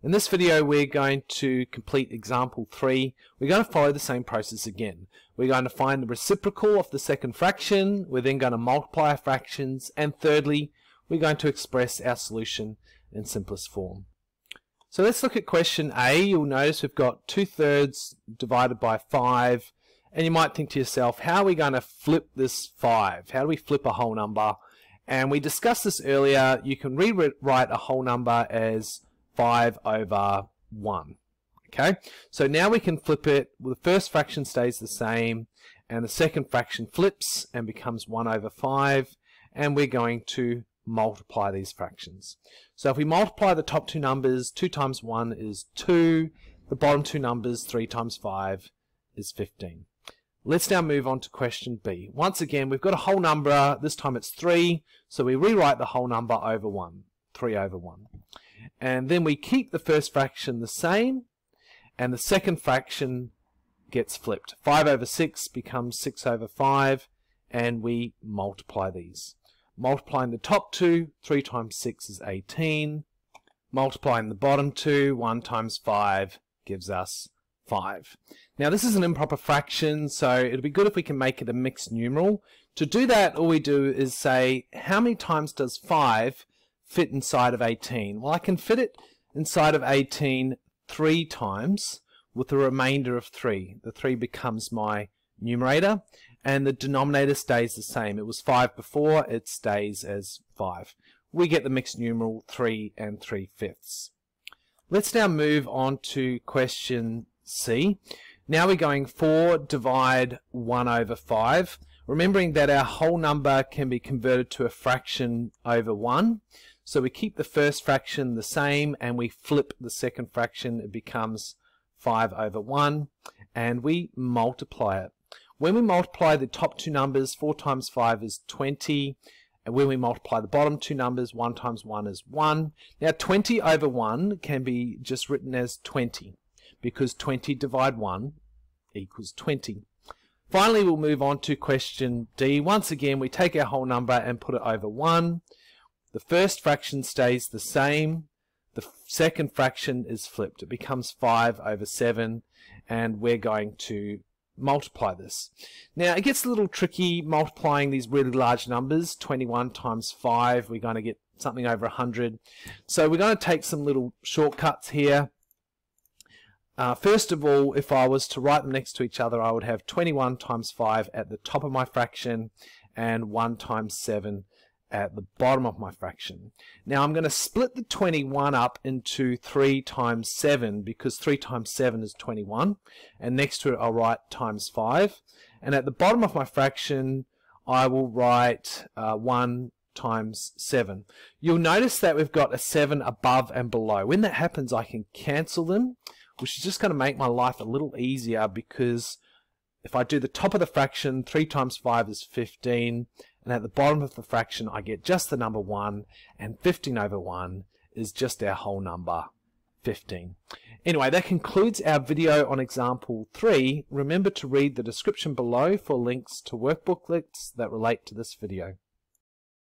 In this video we're going to complete example 3. We're going to follow the same process again. We're going to find the reciprocal of the second fraction, we're then going to multiply fractions, and thirdly we're going to express our solution in simplest form. So let's look at question A. You'll notice we've got 2 thirds divided by 5 and you might think to yourself how are we going to flip this 5? How do we flip a whole number? And we discussed this earlier. You can rewrite a whole number as 5 over 1. Okay, so now we can flip it. Well, the first fraction stays the same, and the second fraction flips and becomes 1 over 5, and we're going to multiply these fractions. So if we multiply the top two numbers, 2 times 1 is 2, the bottom two numbers, 3 times 5 is 15. Let's now move on to question B. Once again, we've got a whole number, this time it's 3, so we rewrite the whole number over 1, 3 over 1. And then we keep the first fraction the same, and the second fraction gets flipped. 5 over 6 becomes 6 over 5, and we multiply these. Multiplying the top two, 3 times 6 is 18. Multiplying the bottom two, 1 times 5 gives us 5. Now this is an improper fraction, so it'd be good if we can make it a mixed numeral. To do that, all we do is say, how many times does 5 fit inside of 18? Well, I can fit it inside of 18 three times with a remainder of 3. The 3 becomes my numerator and the denominator stays the same. It was 5 before, it stays as 5. We get the mixed numeral 3 and 3 fifths. Let's now move on to question C. Now we're going 4 divide 1 over 5. Remembering that our whole number can be converted to a fraction over 1. So we keep the first fraction the same and we flip the second fraction. It becomes 5 over 1 and we multiply it. When we multiply the top two numbers, 4 times 5 is 20. And when we multiply the bottom two numbers, 1 times 1 is 1. Now 20 over 1 can be just written as 20 because 20 divide 1 equals 20. Finally, we'll move on to question D. Once again, we take our whole number and put it over 1. The first fraction stays the same. The second fraction is flipped. It becomes 5 over 7 and we're going to multiply this. Now it gets a little tricky multiplying these really large numbers. 21 times 5, we're going to get something over 100. So we're going to take some little shortcuts here. Uh, first of all, if I was to write them next to each other, I would have 21 times 5 at the top of my fraction and 1 times 7 at the bottom of my fraction. Now I'm going to split the 21 up into 3 times 7 because 3 times 7 is 21 and next to it I'll write times 5 and at the bottom of my fraction I will write uh, 1 times 7. You'll notice that we've got a 7 above and below. When that happens I can cancel them which is just going to make my life a little easier because if I do the top of the fraction 3 times 5 is 15 and at the bottom of the fraction I get just the number 1 and 15 over 1 is just our whole number 15. Anyway, that concludes our video on example 3. Remember to read the description below for links to workbook workbooklets that relate to this video.